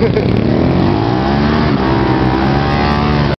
Ha, ha, ha.